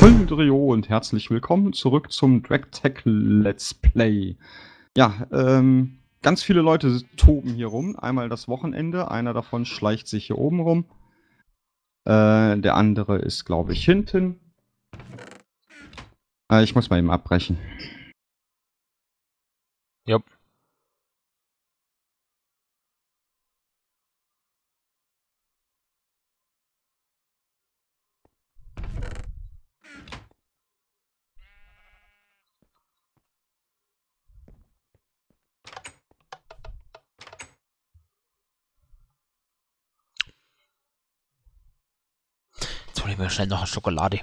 Drio und herzlich willkommen zurück zum DragTech Let's Play. Ja, ähm, ganz viele Leute toben hier rum. Einmal das Wochenende, einer davon schleicht sich hier oben rum. Äh, der andere ist, glaube ich, hinten. Äh, ich muss mal eben abbrechen. Jupp. Jetzt mir schnell noch eine Schokolade.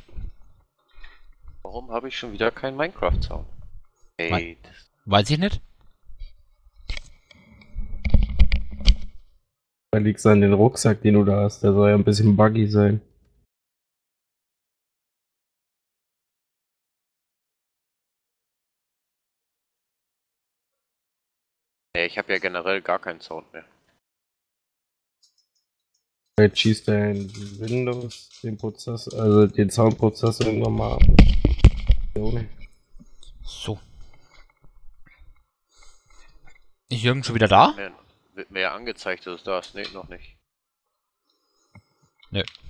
Warum habe ich schon wieder keinen Minecraft-Sound? Ey, Weiß ich nicht. Da liegt's an den Rucksack, den du da hast. Der soll ja ein bisschen buggy sein. ich habe ja generell gar keinen Sound mehr. Jetzt schießt er in Windows den Prozess, also den Soundprozessor irgendwann mal ab. So. Ist Jürgen schon wieder da? Wird mir ja angezeigt, dass es da ist. Nee, noch nicht. Nö. So,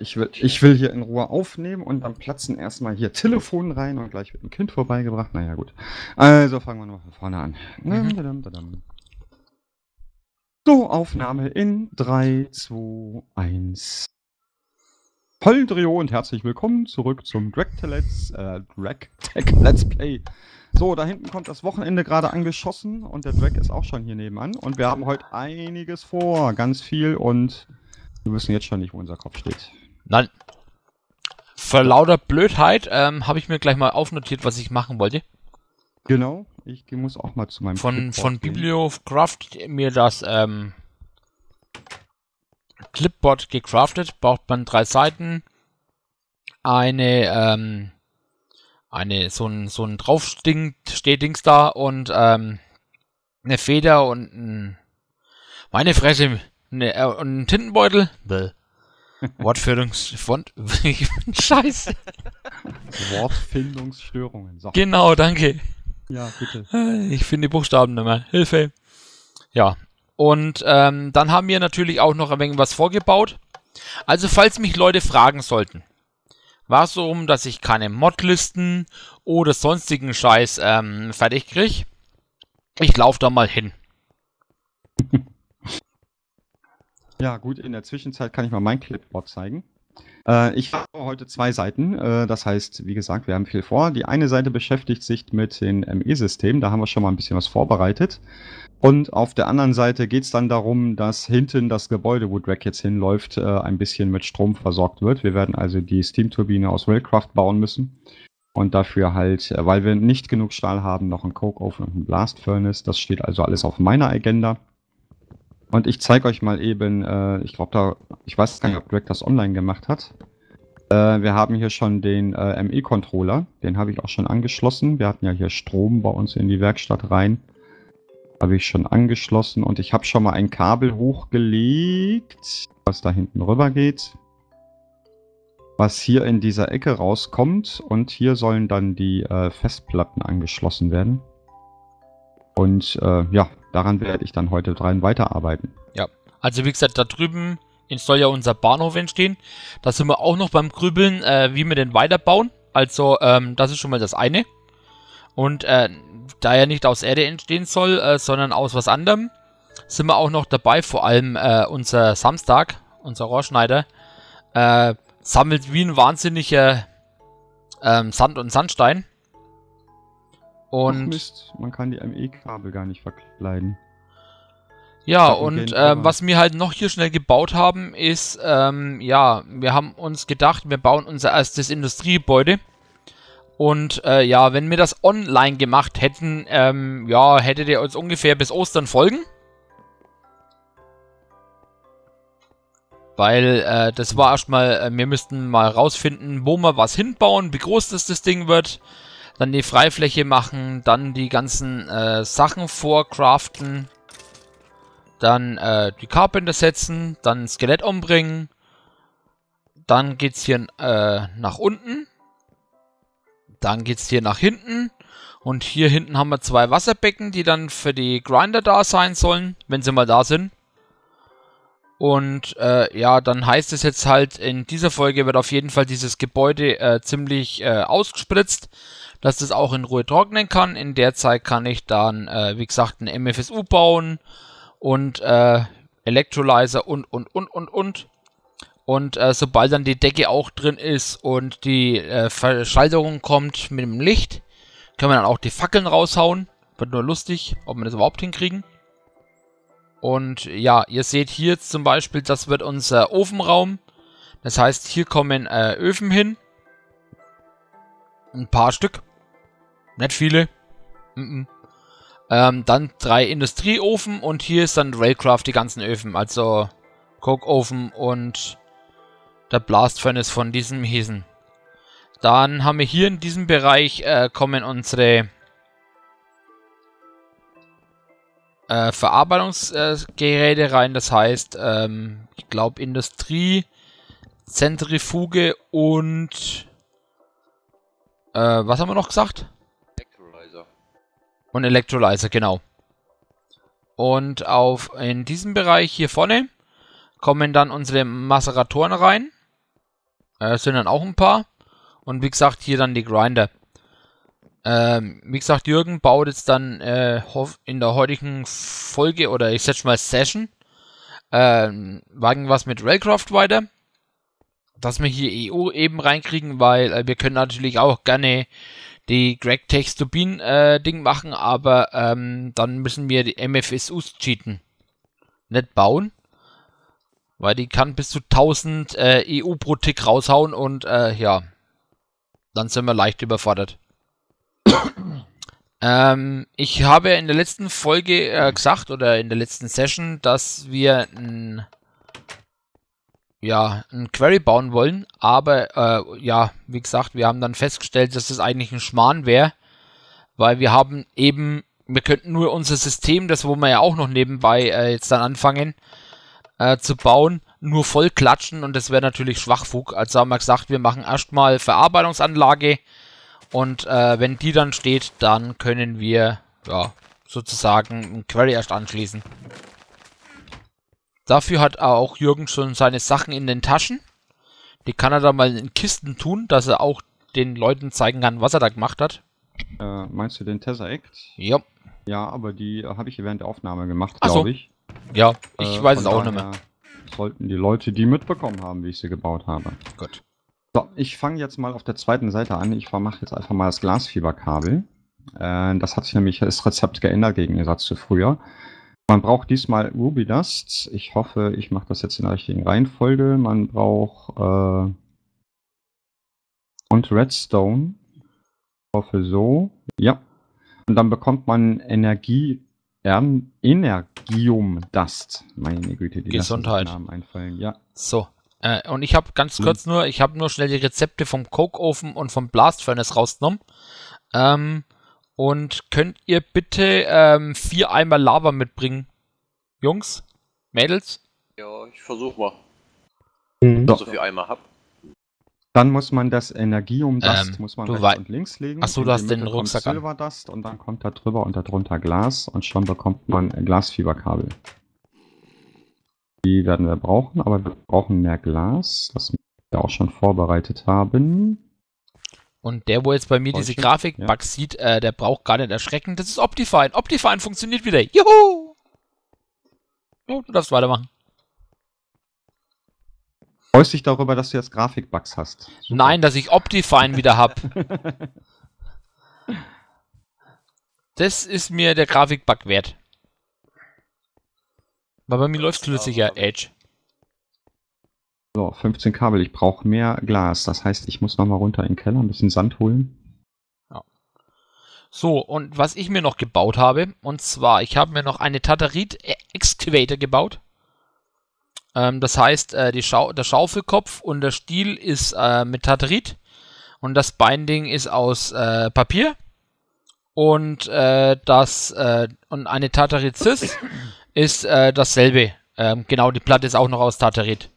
ich, will, ich will hier in Ruhe aufnehmen und dann platzen erstmal hier Telefon rein und gleich wird ein Kind vorbeigebracht. Naja, gut. Also fangen wir noch von vorne an. Mhm. So, Aufnahme in 3, 2, 1. Holdrio und herzlich willkommen zurück zum DragTech Let's, äh, DragTech Let's Play. So, da hinten kommt das Wochenende gerade angeschossen und der Drag ist auch schon hier nebenan. Und wir haben heute einiges vor, ganz viel und wir wissen jetzt schon nicht, wo unser Kopf steht. Nein. Vor lauter Blödheit ähm, habe ich mir gleich mal aufnotiert, was ich machen wollte. Genau, ich muss auch mal zu meinem Von, von. Bibliocraft mir das ähm, Clipboard gecraftet. Braucht man drei Seiten. Eine, ähm, eine, so ein, so ein draufsting steht Dings da und ähm, eine Feder und ein, meine Fresse, ne, äh, und ein Tintenbeutel. Bäh. Wortführungsfont. Scheiße. Wortfindungsstörungen. So. Genau, danke. ja, bitte. Ich finde die Buchstaben nicht mehr. Hilfe. Ja. Und ähm, dann haben wir natürlich auch noch ein wenig was vorgebaut. Also, falls mich Leute fragen sollten, war es so rum, dass ich keine Modlisten oder sonstigen Scheiß ähm, fertig kriege. Ich laufe da mal hin. Ja, gut, in der Zwischenzeit kann ich mal mein Clipboard zeigen. Äh, ich habe heute zwei Seiten. Äh, das heißt, wie gesagt, wir haben viel vor. Die eine Seite beschäftigt sich mit den ME-Systemen. Da haben wir schon mal ein bisschen was vorbereitet. Und auf der anderen Seite geht es dann darum, dass hinten das Gebäude, wo Drag jetzt hinläuft, äh, ein bisschen mit Strom versorgt wird. Wir werden also die Steamturbine aus Railcraft bauen müssen. Und dafür halt, äh, weil wir nicht genug Stahl haben, noch einen Coke Oven und einen Blast Furnace. Das steht also alles auf meiner Agenda. Und ich zeige euch mal eben, äh, ich glaube da, ich weiß gar nicht, ob Drag das online gemacht hat. Äh, wir haben hier schon den äh, ME-Controller, den habe ich auch schon angeschlossen. Wir hatten ja hier Strom bei uns in die Werkstatt rein. Habe ich schon angeschlossen und ich habe schon mal ein Kabel hochgelegt, was da hinten rüber geht. Was hier in dieser Ecke rauskommt und hier sollen dann die äh, Festplatten angeschlossen werden. Und äh, ja, daran werde ich dann heute dran weiterarbeiten. Also, wie gesagt, da drüben soll ja unser Bahnhof entstehen. Da sind wir auch noch beim Grübeln, äh, wie wir den weiterbauen. Also, ähm, das ist schon mal das eine. Und äh, da er nicht aus Erde entstehen soll, äh, sondern aus was anderem, sind wir auch noch dabei. Vor allem äh, unser Samstag, unser Rohrschneider, äh, sammelt wie ein wahnsinniger ähm, Sand und Sandstein. Ach Und Mist, man kann die ME-Kabel gar nicht verkleiden. Ja, und immer. was wir halt noch hier schnell gebaut haben, ist, ähm, ja, wir haben uns gedacht, wir bauen unser erstes Industriegebäude. Und äh, ja, wenn wir das online gemacht hätten, ähm, ja, hättet ihr uns ungefähr bis Ostern folgen. Weil äh, das war erstmal, äh, wir müssten mal rausfinden, wo wir was hinbauen, wie groß das, das Ding wird. Dann die Freifläche machen, dann die ganzen äh, Sachen vorcraften. dann äh, die Carpenter setzen, dann ein Skelett umbringen. Dann geht's hier äh, nach unten. Dann geht's hier nach hinten. Und hier hinten haben wir zwei Wasserbecken, die dann für die Grinder da sein sollen, wenn sie mal da sind. Und äh, ja, dann heißt es jetzt halt, in dieser Folge wird auf jeden Fall dieses Gebäude äh, ziemlich äh, ausgespritzt, dass das auch in Ruhe trocknen kann. In der Zeit kann ich dann, äh, wie gesagt, ein MFSU bauen und äh, Electrolyzer und, und, und, und, und. Und äh, sobald dann die Decke auch drin ist und die äh, Verschalterung kommt mit dem Licht, können wir dann auch die Fackeln raushauen. Wird nur lustig, ob wir das überhaupt hinkriegen. Und ja, ihr seht hier jetzt zum Beispiel, das wird unser Ofenraum. Das heißt, hier kommen äh, Öfen hin. Ein paar Stück. Nicht viele. Mm -mm. Ähm, dann drei Industrieofen und hier ist dann Railcraft die ganzen Öfen. Also Coke-Ofen und der Blast Furnace von diesem Hiesen. Dann haben wir hier in diesem Bereich äh, kommen unsere äh, Verarbeitungsgeräte äh, rein. Das heißt, ähm, ich glaube Industrie, Zentrifuge und äh, was haben wir noch gesagt? Und Electrolyzer, genau. Und auf in diesem Bereich hier vorne kommen dann unsere Maceratoren rein. Äh, sind dann auch ein paar. Und wie gesagt, hier dann die Grinder. Ähm, wie gesagt, Jürgen baut jetzt dann äh, in der heutigen Folge oder ich setze mal Session ähm, irgendwas mit Railcraft weiter. Dass wir hier EU eben reinkriegen, weil äh, wir können natürlich auch gerne die Greg Text Turbine äh, Ding machen, aber ähm, dann müssen wir die MFSUs cheaten. Nicht bauen. Weil die kann bis zu 1000 äh, EU pro Tick raushauen und äh, ja. Dann sind wir leicht überfordert. ähm, ich habe in der letzten Folge äh, gesagt oder in der letzten Session, dass wir ein ja, ein Query bauen wollen, aber äh, ja, wie gesagt, wir haben dann festgestellt, dass das eigentlich ein Schmarrn wäre, weil wir haben eben, wir könnten nur unser System, das wo wir ja auch noch nebenbei äh, jetzt dann anfangen äh, zu bauen, nur voll klatschen und das wäre natürlich Schwachfug. Also haben wir gesagt, wir machen erstmal Verarbeitungsanlage, und äh, wenn die dann steht, dann können wir ja, sozusagen ein Query erst anschließen. Dafür hat auch Jürgen schon seine Sachen in den Taschen. Die kann er dann mal in Kisten tun, dass er auch den Leuten zeigen kann, was er da gemacht hat. Äh, meinst du den Tesseract? Ja. Ja, aber die äh, habe ich während der Aufnahme gemacht, Ach so. glaube ich. Ja, ich Äh, weiß es auch nicht mehr. Sollten die Leute die mitbekommen haben, wie ich sie gebaut habe. Gut. So, ich fange jetzt mal auf der zweiten Seite an. Ich mache jetzt einfach mal das Glasfieberkabel. Äh, das hat sich nämlich das Rezept geändert gegen den Satz zu früher. Man braucht diesmal Ruby Dust. Ich hoffe, ich mache das jetzt in der richtigen Reihenfolge. Man braucht äh, und Redstone. Ich hoffe so. Ja. Und dann bekommt man Energie, ähm, Energium Dust. Meine Güte, die Gesundheit. Namen einfallen. Ja. So. Äh, und ich habe ganz Hm. kurz nur, ich habe nur schnell die Rezepte vom Coke-Ofen und vom Blast Furnace rausgenommen. Ähm, und könnt ihr bitte ähm, vier Eimer Lava mitbringen? Jungs? Mädels? Ja, ich versuch mal. Mhm. So. So viel Eimer hab. Dann muss man das Energium Dust Ähm, muss man rechts und links legen. Ach so, In du hast den kommt Rucksack an. Silver Dust und dann kommt da drüber und da drunter Glas und schon bekommt man ein Glasfieberkabel. Die werden wir brauchen, aber wir brauchen mehr Glas, das wir auch schon vorbereitet haben. Und der, wo jetzt bei mir diese? Grafik-Bugs sieht, äh, der braucht gar nicht erschrecken. Das ist Optifine. Optifine funktioniert wieder. Juhu! Jo, du darfst weitermachen. Freust dich darüber, dass du jetzt Grafikbugs hast? Super. Nein, dass ich Optifine wieder hab. Das ist mir der Grafik-Bug wert. Aber bei mir läuft flüssiger Edge. So, 15 Kabel. Ich brauche mehr Glas. Das heißt, ich muss nochmal runter in den Keller, ein bisschen Sand holen. So, und was ich mir noch gebaut habe, und zwar, ich habe mir noch eine Tatarit Excavator gebaut. Ähm, das heißt, äh, Schau der Schaufelkopf und der Stiel ist äh, mit Tatarit und das Binding ist aus äh, Papier. Und äh, das äh, und eine Tatarit Cis ist äh, dasselbe. Ähm, genau, die Platte ist auch noch aus Tartarit.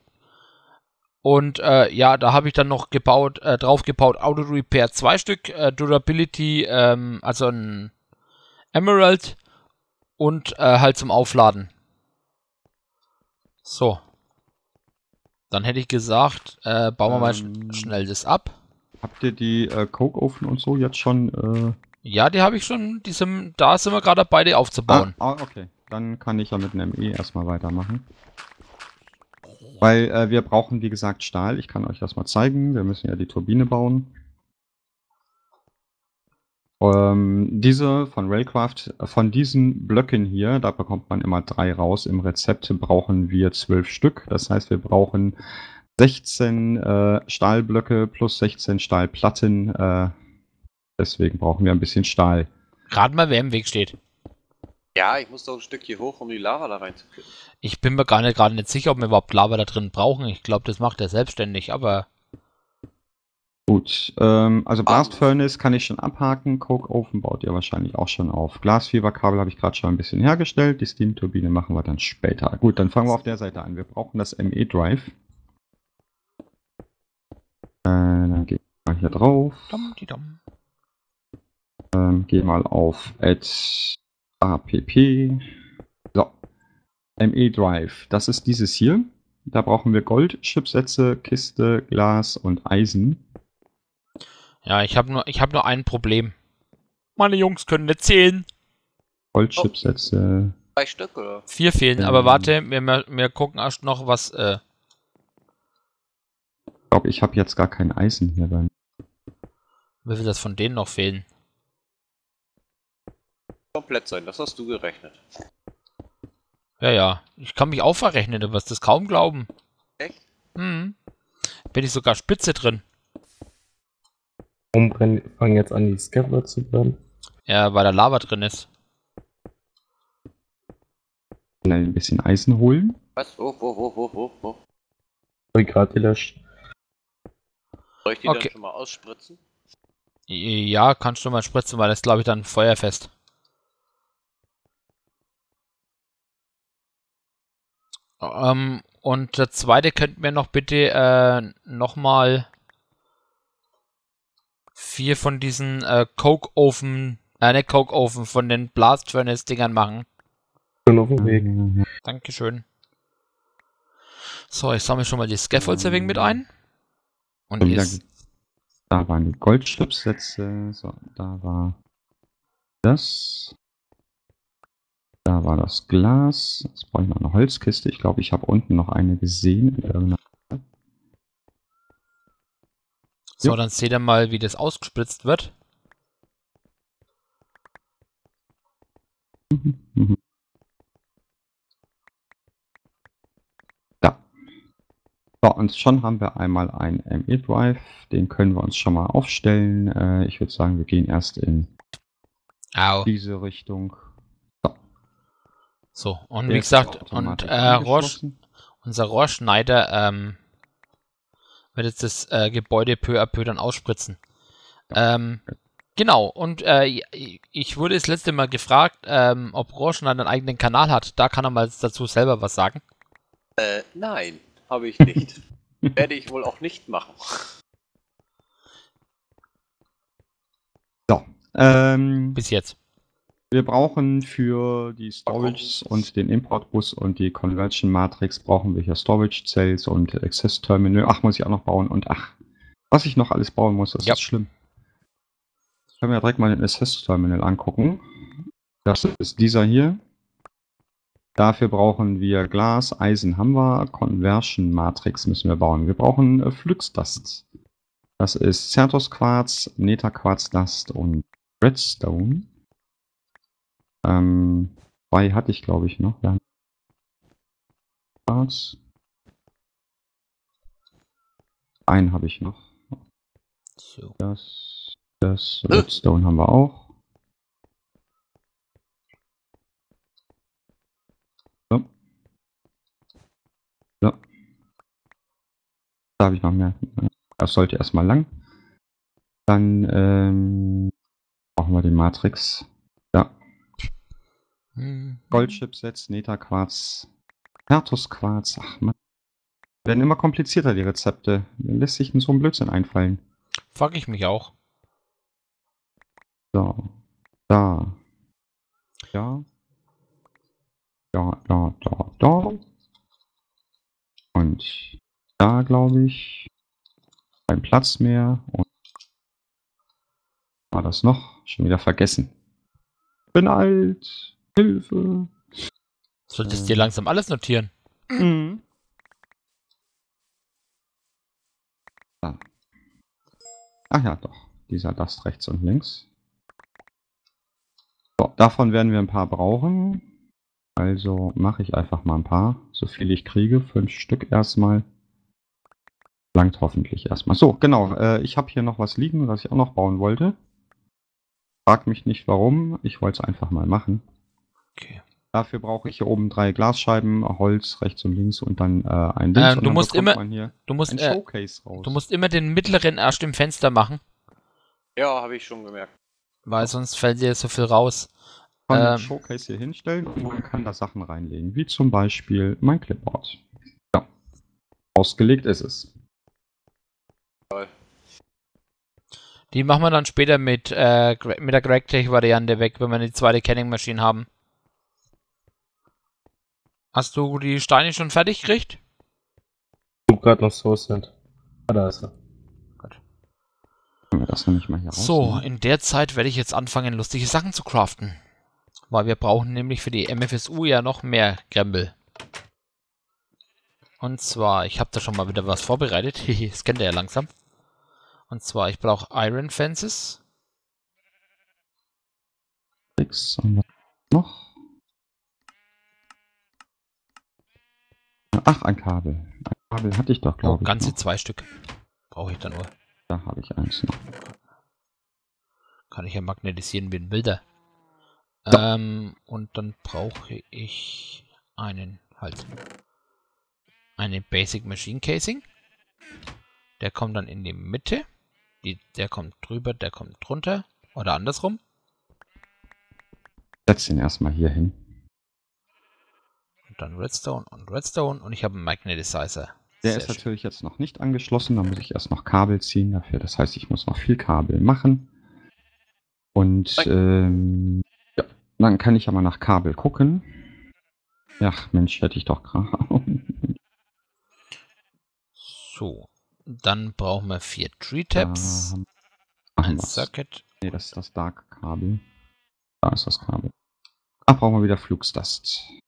Und äh, ja, da habe ich dann noch gebaut, äh, drauf gebaut, Auto Repair zwei Stück, äh, Durability, ähm, also ein Emerald und äh, halt zum Aufladen. So. Dann hätte ich gesagt, äh, bauen wir mal sch Ähm. schnell das ab. Habt ihr die äh, Coke-Ofen und so jetzt schon? Äh, Ja, die habe ich schon, die sind, da sind wir gerade dabei, die aufzubauen. Ah, ah, okay. Dann kann ich ja mit einem ME erstmal weitermachen. Weil äh, wir brauchen, wie gesagt, Stahl. Ich kann euch das mal zeigen. Wir müssen ja die Turbine bauen. Ähm, diese von Railcraft, von diesen Blöcken hier, da bekommt man immer drei raus. Im Rezept brauchen wir zwölf Stück. Das heißt, wir brauchen 16 äh, Stahlblöcke plus 16 Stahlplatten. Äh, deswegen brauchen wir ein bisschen Stahl. Gerade mal, wer im Weg steht. Ja, ich muss doch ein Stück hier hoch, um die Lava da reinzukriegen. Ich bin mir gar nicht, gerade nicht sicher, ob wir überhaupt Lava da drin brauchen. Ich glaube, das macht er selbstständig, aber Gut, ähm, also Blast Ah. Furnace kann ich schon abhaken. Coke Oven baut ihr wahrscheinlich auch schon auf. Glasfieberkabel habe ich gerade schon ein bisschen hergestellt. Die Steam-Turbine machen wir dann später. Gut, dann fangen wir auf der Seite an. Wir brauchen das ME Drive. Äh, dann gehen wir mal hier drauf. dum, die dum. Ähm, geh mal auf Add APP. So. ME Drive. Das ist dieses hier. Da brauchen wir Gold, Chipsätze, Kiste, Glas und Eisen. Ja, ich habe nur, ich habe nur ein Problem. Meine Jungs können nicht zählen. Goldchipsätze. Zwei Stück, oder? Vier fehlen, Ähm. aber warte, wir, wir, wir gucken erst noch, was, äh, Ich glaube, ich habe jetzt gar kein Eisen hier bei mir. wie viel das von denen noch fehlen. Komplett sein, das hast du gerechnet. Ja, ja. Ich kann mich auch verrechnen, du wirst es kaum glauben. Echt? Hm. Bin ich sogar spitze drin. Warum fangen jetzt an, die Scavler zu brennen? Ja, weil da Lava drin ist. Schnell ein bisschen Eisen holen. Was? Wo, wo, wo, wo, wo, wo? Hab ich gerade gelöscht. Soll ich die Okay. dann schon mal ausspritzen? Ja, kannst du mal spritzen, weil das glaube ich dann feuerfest. Ähm, und der zweite könnten wir noch bitte äh, nochmal vier von diesen äh, Coke-Ofen, äh, nicht Coke-Ofen, von den Blast Furnace-Dingern machen. Schon auf dem Weg. Mhm. Dankeschön. So, ich sammle schon mal die Scaffolds ein wenig mit ein. Und ist, Da waren die Goldchipsätze. So, da war das. Da war das Glas. Jetzt brauche ich noch eine Holzkiste. Ich glaube, ich habe unten noch eine gesehen. so, dann seht ihr mal, wie das ausgespritzt wird. Mhm. Da. So, und schon haben wir einmal einen ME-Drive. Den können wir uns schon mal aufstellen. Äh, ich würde sagen, wir gehen erst in Au. diese Richtung. So, und Der wie gesagt, und äh, angeschlossen. unser Rohrschneider ähm, wird jetzt das äh, Gebäude peu à peu dann ausspritzen. Ähm, genau, und äh, ich wurde das letzte Mal gefragt, ähm, ob Rohrschneider einen eigenen Kanal hat. Da kann er mal dazu selber was sagen. Äh, nein, habe ich nicht. Werde ich wohl auch nicht machen. So. Ähm, Bis jetzt. Wir brauchen für die Storage und den Importbus und die Conversion Matrix brauchen wir hier Storage Cells und Access Terminal. Ach, muss ich auch noch bauen und ach, was ich noch alles bauen muss, das Ja. ist schlimm. Können wir direkt mal den Access Terminal angucken. Das ist dieser hier. Dafür brauchen wir Glas, Eisen haben wir, Conversion Matrix müssen wir bauen. Wir brauchen äh, Flüxdust. Das ist Certus Quarz, Neta Quarz Dust und Redstone. Ähm, zwei hatte ich, glaube ich, noch. Ja. Quarz. Einen habe ich noch. So. Das, das Redstone haben wir auch. So. So. Da habe ich noch mehr. Das sollte erstmal lang. Dann ähm, brauchen wir die Matrix. Hm. Goldchipsets, Netaquarz, Quarz. Ach man. Werden immer komplizierter, die Rezepte. Mir lässt sich so ein Blödsinn einfallen. Frag ich mich auch. So. Da. Ja. Da, da, da, da. Und da, glaube ich. Kein Platz mehr. Und war das noch? Schon wieder vergessen. Bin alt. Hilfe. Solltest dir langsam alles notieren. Mhm. Da. Ach ja, doch. Dieser Last rechts und links. So, davon werden wir ein paar brauchen. Also mache ich einfach mal ein paar. So viel ich kriege. Fünf Stück erstmal. Langt hoffentlich erstmal. So, genau. Äh, ich habe hier noch was liegen, was ich auch noch bauen wollte. Frag mich nicht warum. Ich wollte es einfach mal machen. Okay. Dafür brauche ich hier oben drei Glasscheiben, Holz rechts und links und dann äh, ein Dings. und du musst immer- Du musst, ein äh, Showcase raus. du musst immer den mittleren erst im Fenster machen, Ja, habe ich schon gemerkt. weil sonst fällt dir so viel raus. kann ähm, Showcase hier hinstellen und man kann da Sachen reinlegen, wie zum Beispiel mein Clipboard. Ja. Ausgelegt ist es. Die machen wir dann später mit, äh, mit der GregTech-Variante weg, wenn wir die zweite Canning-Maschine haben. Hast du die Steine schon fertig gekriegt? Ich guck grad noch so sind. Ah, da ist er. Wir das nämlich mal hier So, rausnehmen? in der Zeit werde ich jetzt anfangen, lustige Sachen zu craften. Weil wir brauchen nämlich für die MFSU ja noch mehr Krempel. Und zwar, ich habe da schon mal wieder was vorbereitet. Hehe, das kennt ihr ja langsam. Und zwar, ich brauche Iron Fences. Nix. Und was noch? Ach, ein Kabel. Ein Kabel hatte ich doch, Oh, glaube ich. ganze noch. zwei Stück. Brauche ich dann nur. Da habe ich eins noch. Kann ich ja magnetisieren wie ein Bilder. Ähm, und dann brauche ich einen, halt, eine Basic Machine Casing. Der kommt dann in die Mitte. Die, der kommt drüber, der kommt drunter. Oder andersrum. Setz ihn erstmal hier hin. Dann Redstone und Redstone. Und ich habe einen Magnetizer. Der Sehr ist schön. natürlich jetzt noch nicht angeschlossen, da muss ich erst noch Kabel ziehen dafür. Das heißt, ich muss noch viel Kabel machen. Und ähm, ja, dann kann ich aber nach Kabel gucken. Ach Mensch, hätte ich doch gerade. So. Dann brauchen wir vier Tree Taps. Da ein wir's. Circuit. Nee, das ist das Dark-Kabel. Da ist das Kabel. Ach, brauchen wir wieder Flugsdust.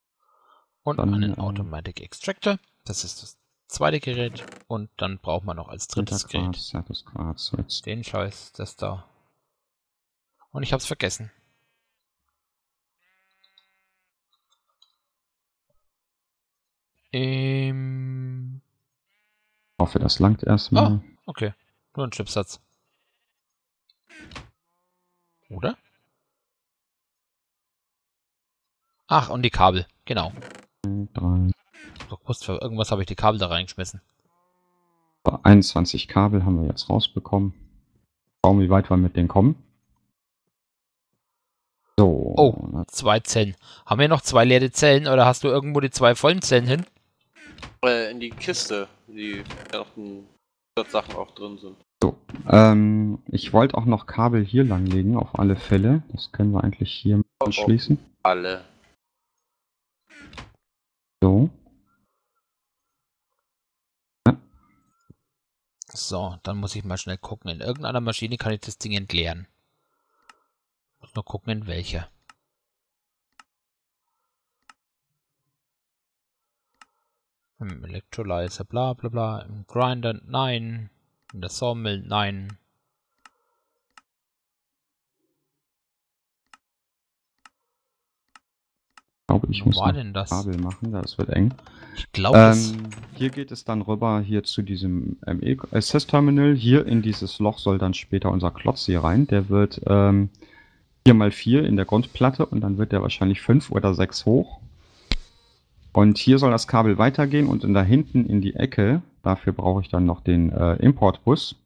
Und Dann, einen äh, Automatic Extractor. Das ist das zweite Gerät. Und dann brauchen wir noch als drittes Gerät Quarz, Quarz, den Scheiß, das da. Und ich hab's vergessen. Ähm, Ich hoffe, das langt erstmal. Ah. okay. Nur ein Chipsatz. Oder? Ach, und die Kabel. Genau. Drei, für irgendwas habe ich die Kabel da reingeschmissen. 21 Kabel haben wir jetzt rausbekommen. Schauen, wie weit wir mit denen kommen. So. Oh. Zwei Zellen. Haben wir noch zwei leere Zellen oder hast du irgendwo die zwei vollen Zellen hin? Äh, in die Kiste, die ganzen Sachen auch drin sind. So. Ähm, ich wollte auch noch Kabel hier langlegen, auf alle Fälle. Das können wir eigentlich hier oh. anschließen. Alle. So. So, dann muss ich mal schnell gucken. In irgendeiner Maschine kann ich das Ding entleeren. Muss nur gucken, in welcher. Im Electrolyzer, bla bla bla. Im Grinder, nein. In der Sawmill, nein. Glaube, ich Wo muss war denn das? Kabel machen, das wird eng. Ich glaube, es. Ähm, hier geht es dann rüber hier zu diesem ME Access Terminal. Hier in dieses Loch soll dann später unser Klotz hier rein. Der wird ähm, 4x4 in der Grundplatte und dann wird der wahrscheinlich 5 oder 6 hoch. Und hier soll das Kabel weitergehen und in da hinten in die Ecke, dafür brauche ich dann noch den äh, Importbus.